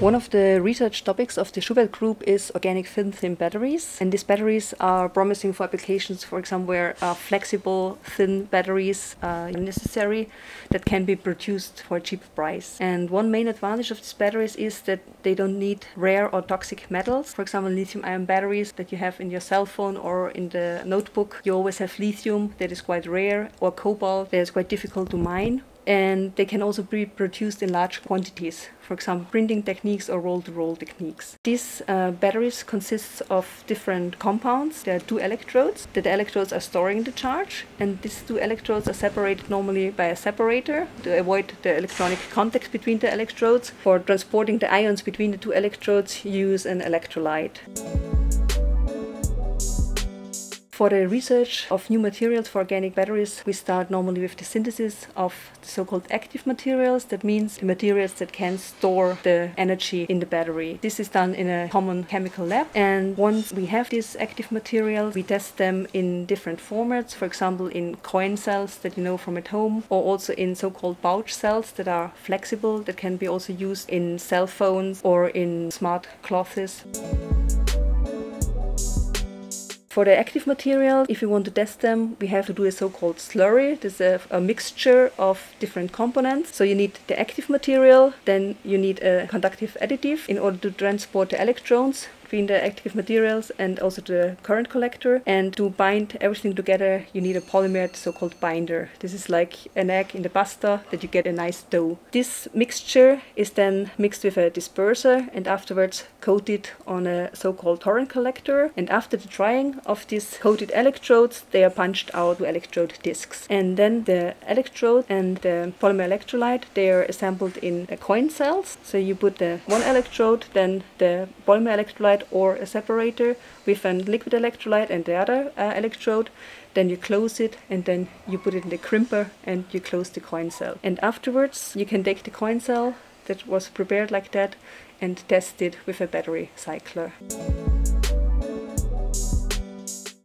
One of the research topics of the Schubert Group is organic thin film batteries. And these batteries are promising for applications, for example, where uh, flexible thin batteries are necessary that can be produced for a cheap price. And one main advantage of these batteries is that they don't need rare or toxic metals. For example, lithium ion batteries that you have in your cell phone or in the notebook, you always have lithium that is quite rare or cobalt that is quite difficult to mine and they can also be produced in large quantities, for example, printing techniques or roll-to-roll techniques. These uh, batteries consist of different compounds. There are two electrodes. The electrodes are storing the charge, and these two electrodes are separated normally by a separator to avoid the electronic contact between the electrodes. For transporting the ions between the two electrodes, use an electrolyte. For the research of new materials for organic batteries, we start normally with the synthesis of the so-called active materials. That means the materials that can store the energy in the battery. This is done in a common chemical lab. And once we have these active materials, we test them in different formats. For example, in coin cells that you know from at home, or also in so-called pouch cells that are flexible, that can be also used in cell phones or in smart clothes. For the active material, if you want to test them, we have to do a so-called slurry. This is a, a, mixture of different components. So you need the active material, then you need a conductive additive in order to transport the electrons between the active materials and also the current collector. And to bind everything together, you need a polymer, so-called binder. This is like an egg in the pasta that you get a nice dough. This mixture is then mixed with a disperser and afterwards coated on a so-called current collector. And after the drying of these coated electrodes, they are punched out to electrode discs. And then the electrode and the polymer electrolyte, they are assembled in coin cells. So you put the one electrode, then the polymer electrolyte electrolyte or a separator with a liquid electrolyte and the other uh, electrode. Then you close it and then you put it in the crimper and you close the coin cell. And afterwards you can take the coin cell that was prepared like that and test it with a battery cycler.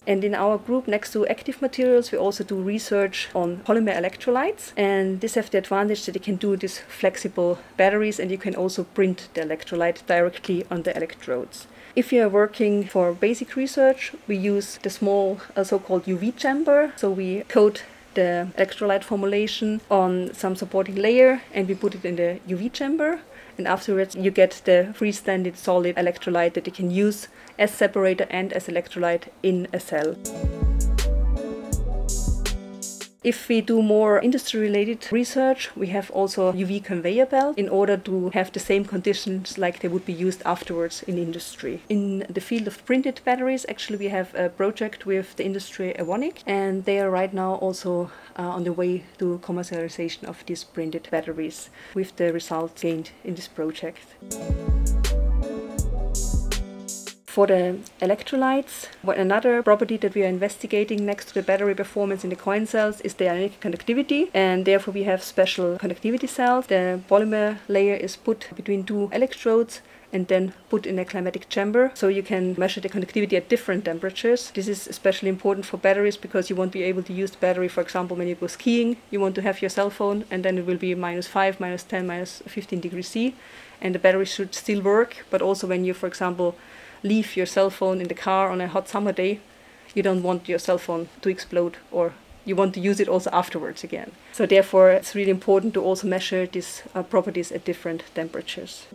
And in our group, next to active materials, we also do research on polymer electrolytes. And this have the advantage that you can do these flexible batteries and you can also print the electrolyte directly on the electrodes. If you are working for basic research, we use the small uh, so-called UV chamber. So we coat the electrolyte formulation on some supporting layer and we put it in the UV chamber and afterwards you get the freestanding solid electrolyte that you can use as separator and as electrolyte in a cell. If we do more industry-related research, we have also UV conveyor belt in order to have the same conditions like they would be used afterwards in industry. In the field of printed batteries, actually we have a project with the industry Evonik and they are right now also uh, on the way to commercialization of these printed batteries with the results gained in this project. For the electrolytes, another property that we are investigating next to the battery performance in the coin cells is the ionic conductivity and therefore we have special conductivity cells. The polymer layer is put between two electrodes and then put in a climatic chamber so you can measure the conductivity at different temperatures. This is especially important for batteries because you won't be able to use the battery, for example, when you go skiing, you want to have your cell phone and then it will be minus 5, minus 10, minus 15 degrees C and the battery should still work, but also when you, for example, leave your cell phone in the car on a hot summer day, you don't want your cell phone to explode or you want to use it also afterwards again. So therefore it's really important to also measure these uh, properties at different temperatures.